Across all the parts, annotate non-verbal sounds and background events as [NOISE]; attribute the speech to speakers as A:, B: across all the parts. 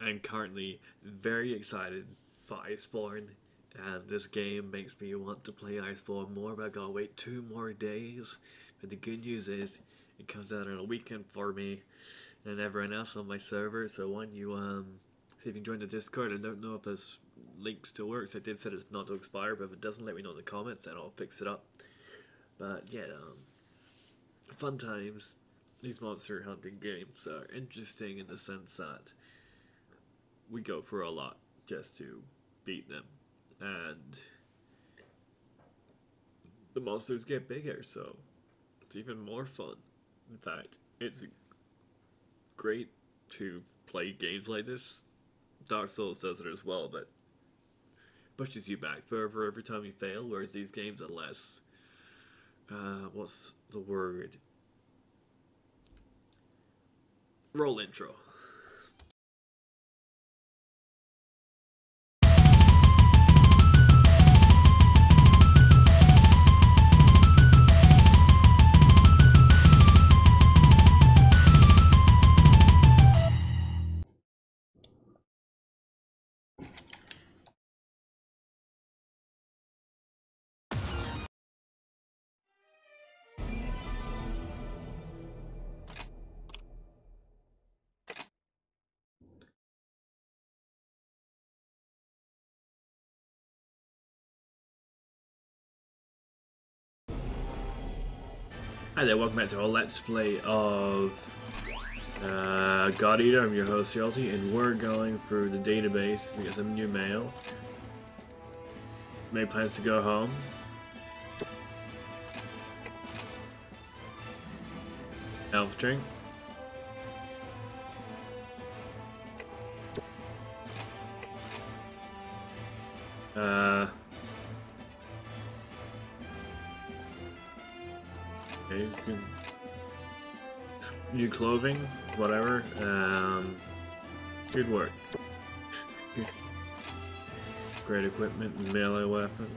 A: I'm currently very excited for Iceborne, and this game makes me want to play Iceborne more, but I gotta wait two more days. But the good news is, it comes out on a weekend for me and everyone else on my server. So when you um if you join the Discord, I don't know if this link still works. I did set it not to expire, but if it doesn't, let me know in the comments and I'll fix it up. But yeah, um, fun times. These monster hunting games are interesting in the sense that we go for a lot just to beat them, and the monsters get bigger, so it's even more fun. In fact, it's great to play games like this. Dark Souls does it as well, but pushes you back further every time you fail, whereas these games are less. Uh, what's the word? Roll intro. Hi there, welcome back to our Let's Play of uh, God Eater. I'm your host, Yalty, and we're going through the database. We got some new mail. Made plans to go home. Elf drink. Uh... Okay, you can new clothing, whatever. Um, good work. Great equipment, melee weapon.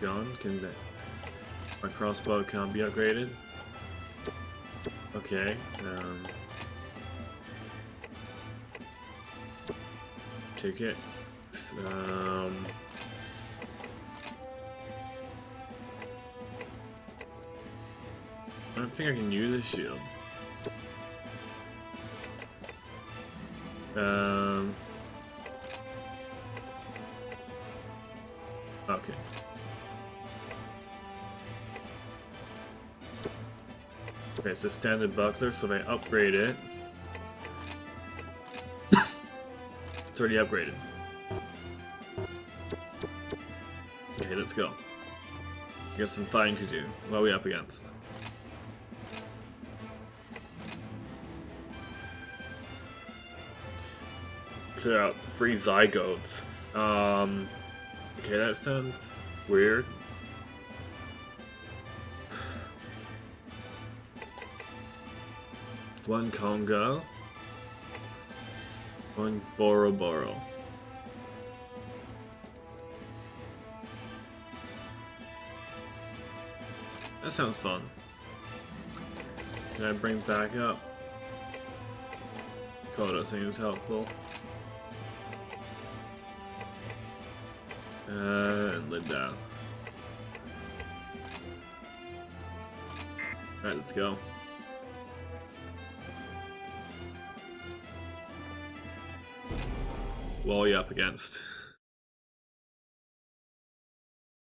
A: Gun can that my crossbow can't be upgraded. Okay. Um, ticket. Um, I don't think I can use this shield. Um. Okay. Okay, it's a standard buckler, so I upgrade it, it's already upgraded. Let's go. Got some fighting to do. What are we up against? Clear out free zygotes. Um, okay, that sounds weird. One Kongou. One Boro Boro. That sounds fun. Can I bring back up? Kota seems helpful. And lid down. Alright, let's go. What are you up against?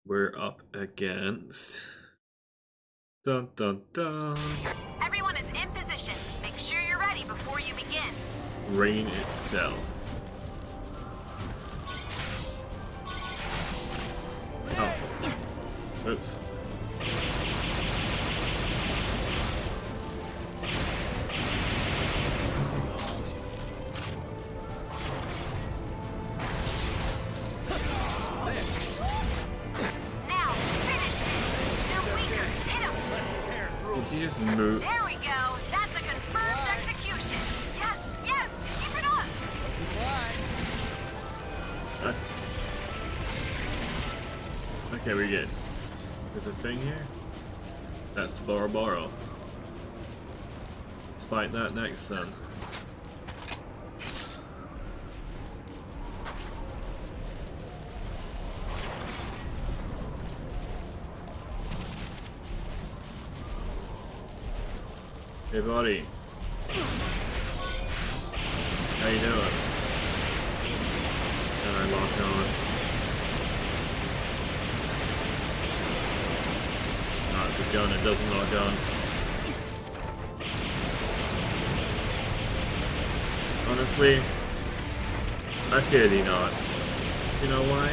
A: We're up against... Dun dun dun.
B: Everyone is in position. Make sure you're ready before you begin.
A: Rain itself. Oh. Oops. Did you just move?
B: There we go. That's a confirmed execution. Yes, yes. Keep it up.
A: Uh, Okay, we're good. There's a thing here? That's Boroboro. Let's fight that next then. Hey buddy. How you doing? And I lock on. Ah, it's a gun, it doesn't lock on. Honestly, I pity not. You know why?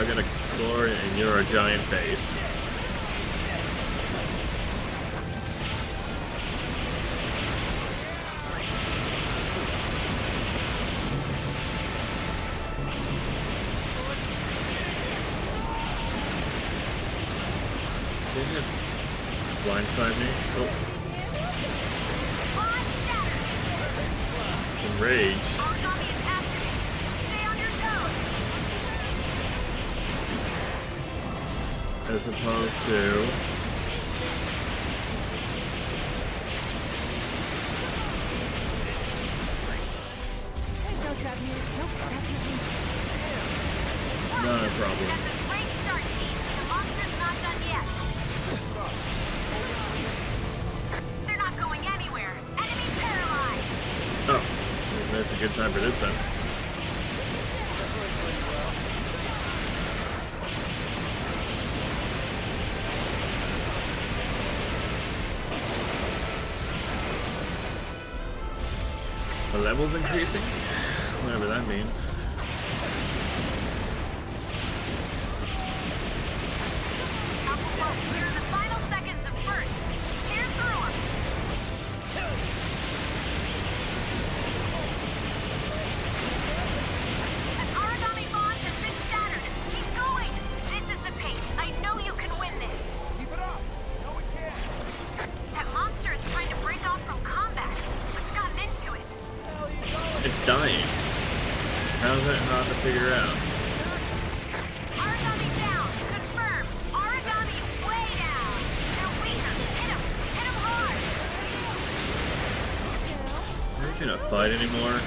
A: I got a sword and you're a giant face. Blindside me? Enraged. As opposed to...
B: The
A: level's increasing? Whatever that means. Gonna fight anymore?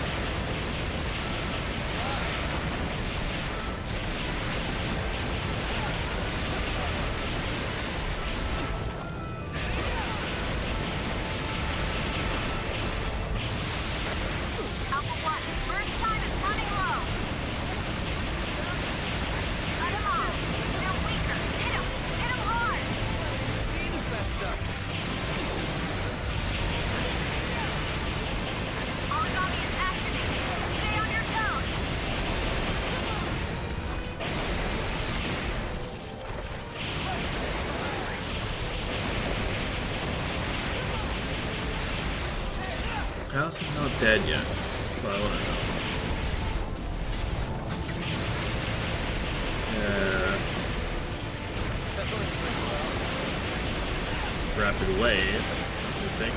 A: How's he not dead yet? That's I wanna know. Yeah. Rapid wave. Interesting.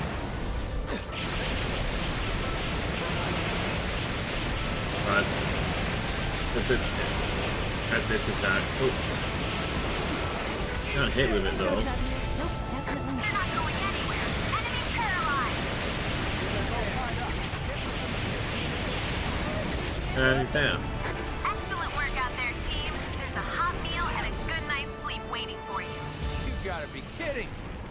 A: That's that's its that's its attack. Oh. Not hit with it though. And he's down.
B: Excellent work out there, team. There's a hot meal and a good night's sleep waiting for you.
C: You gotta be kidding.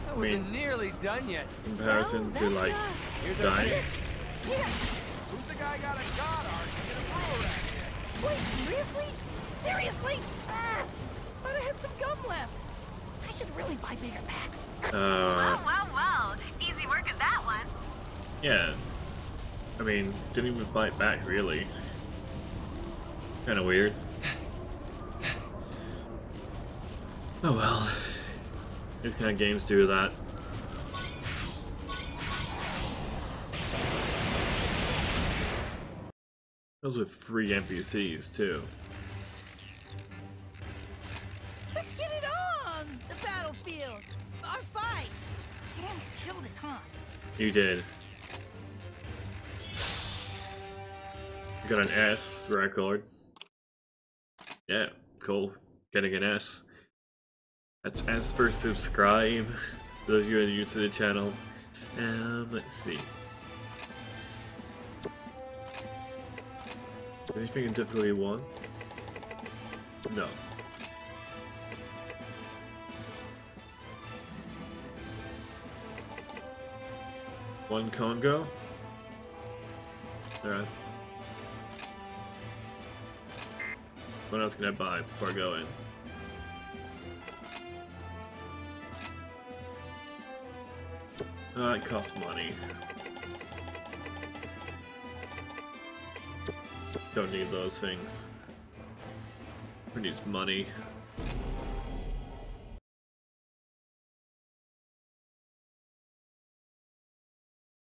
C: I wasn't
A: mean-
C: nearly done yet.
A: Comparison to like
D: that's, uh,
C: Here's
A: dying.
C: chance. Who's the guy got a god art to a brewer out?
D: Wait, seriously? Seriously? Ah, thought I had some gum left. I should really buy bigger packs.
A: Uh,
B: Well, well, well. Easy work at that one.
A: yeah. I mean, didn't even fight back really. Kind of weird. Oh well. These kind of games do that. Those with free NPCs too.
D: Let's get it on! The battlefield! Our fight! Damn, you killed it, huh?
A: You did. You got an S record. Yeah, cool. Getting an S. That's as for subscribe. [LAUGHS] Those of you who are new to the channel. Um, let's see. Anything in difficulty one? No. One Kongou? Alright. What else can I buy before I go in? Uh, it costs money. Don't need those things. We need money.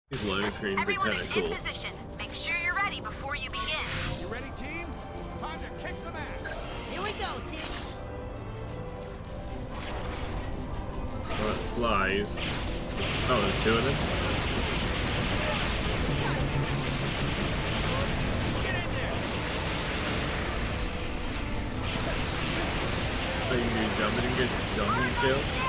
A: These loading screens are
B: Everyone is in position. Make sure you're ready before you begin.
C: You ready, team? Time to kick some ass.
D: Here we go, team.
A: Uh, flies. Oh, there's two of them?
C: Get in there.
A: Oh, you can do jumping and get jumping kills?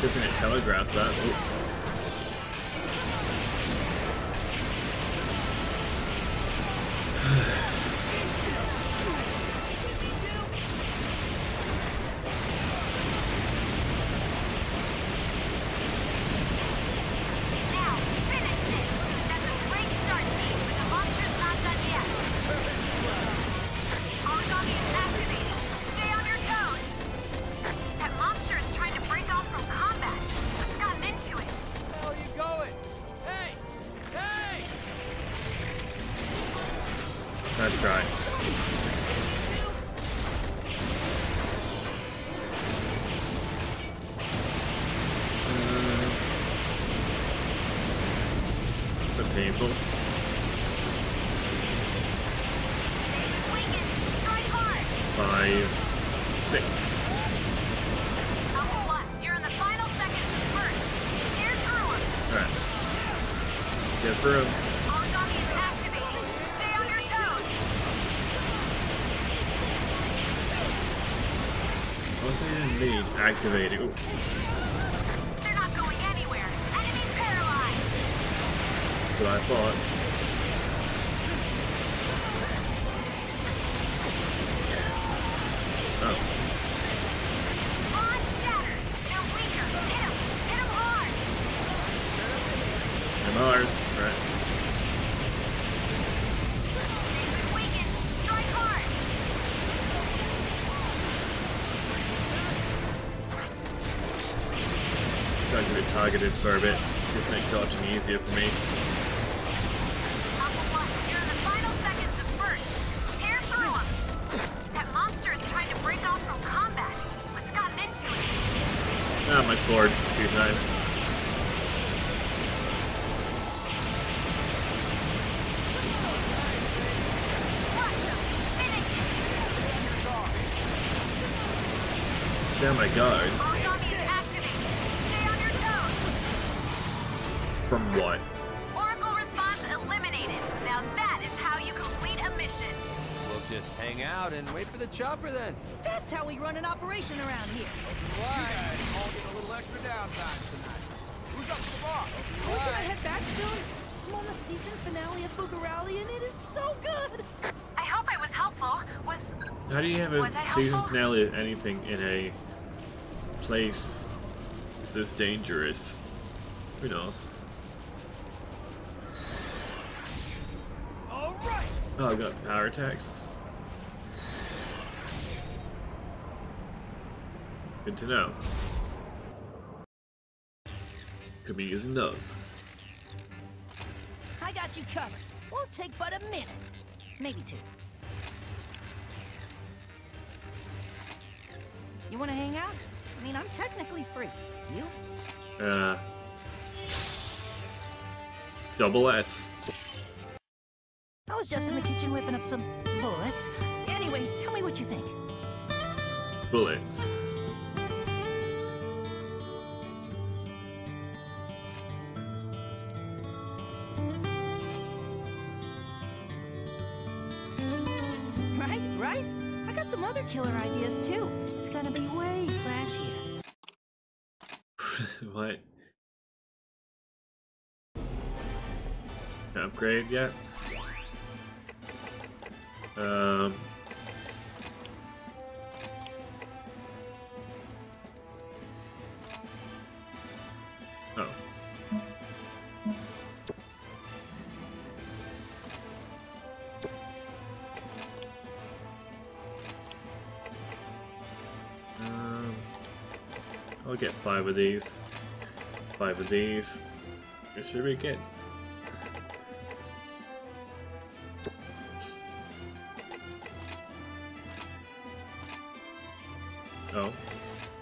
A: Different it telegraphs that. Oh. Nice try. What I thought. Oh.
B: They're weaker. Hit him. Hit him hard.
A: Right.
B: They've been weakened. Strike hard.
A: Trying to be targeted for a bit. Just make dodging easier for me. Ah, my sword a few times.
D: Soon? I'm on the season finale of Bugarally and it is so good!
B: I hope I was helpful. Was
A: How do you have a season
B: helpful?
A: finale of anything in a place that's this dangerous? Who knows?
C: All right.
A: Oh, I've got power attacks. Good to know. Could be using those.
D: I got you covered. Won't take but a minute. Maybe two. You want to hang out? I mean, I'm technically free. You?
A: Uh, double S.
D: I was just in the kitchen whipping up some bullets. Anyway, tell me what you think.
A: Bullets.
D: Killer ideas too. It's gonna be way flashier. [LAUGHS]
A: what? Upgrade yet? Um. Oh. Get five of these. Five of these. It should be good. Oh,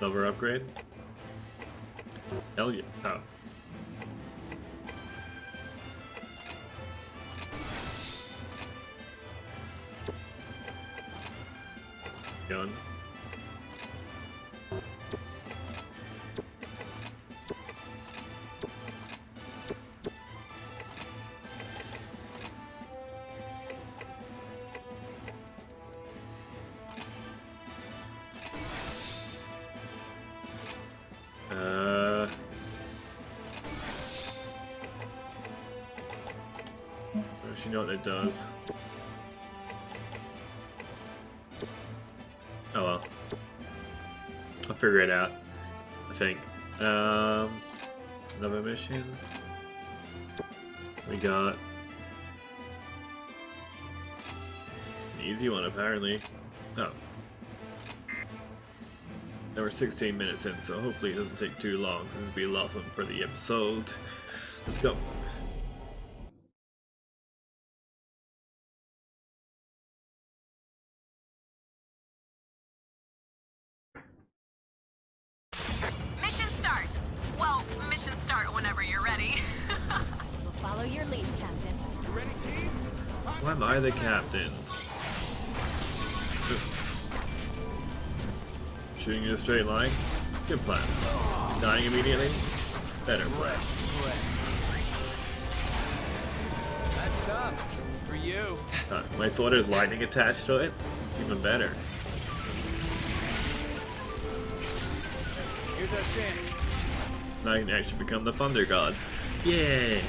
A: another upgrade? Hell yeah. Oh. Gun. It does? Oh well. I'll figure it out. I think. Um, another mission. We got an easy one apparently. Oh. Now we're 16 minutes in, so hopefully it doesn't take too long, because this will be the last one for the episode. Let's go. Immediately? Better.
C: That's tough. For you. [LAUGHS]
A: Uh, my sword has lightning attached to it? Even better.
C: Here's our chance.
A: Now I can actually become the Thunder God. Yay!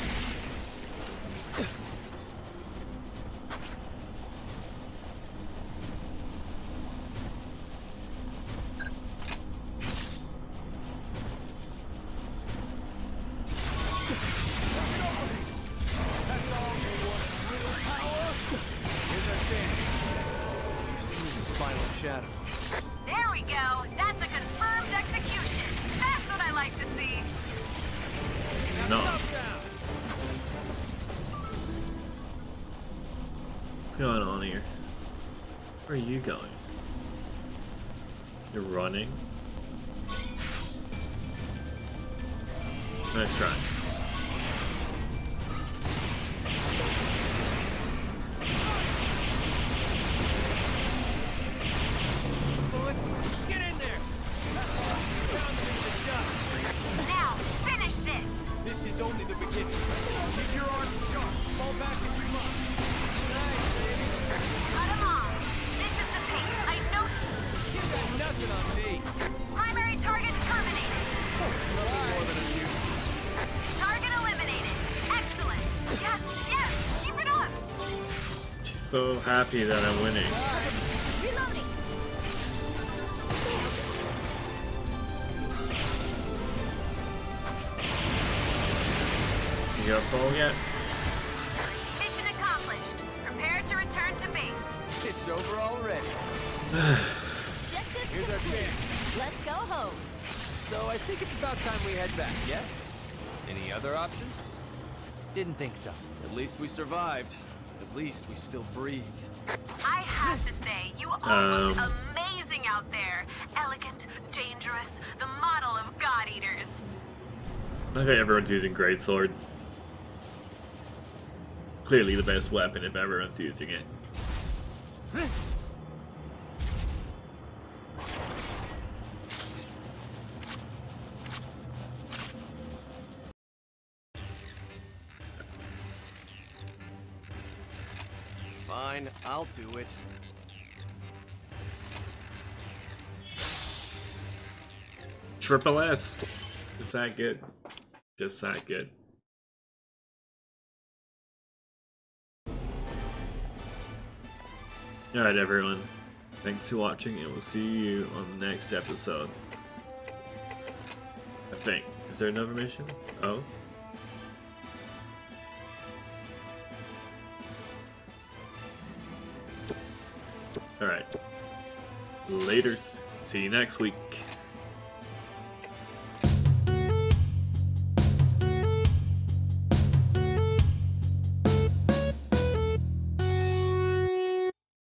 B: There we go. That's a confirmed execution. That's what I like to see.
A: No. What's going on here? Where are you going? You're running? Nice try. So happy that I'm winning. You got a phone yet?
B: Mission accomplished. Prepare to return to base.
C: It's over already.
E: Objectives
C: Here's our
E: complete.
C: chance.
E: Let's go home.
C: So I think it's about time we head back, yeah? Any other options? Didn't think so. At least we survived. At least we still breathe.
B: I have to say, you are
A: Um.
B: amazing out there. Elegant, dangerous, the model of god eaters.
A: Okay, everyone's using great swords. Clearly the best weapon if everyone's using it.
C: I'll do it.
A: Triple S. Is that good? Just that good. Alright, everyone. Thanks for watching, and we'll see you on the next episode. I think. Is there another mission? Oh? Laters. See you next week.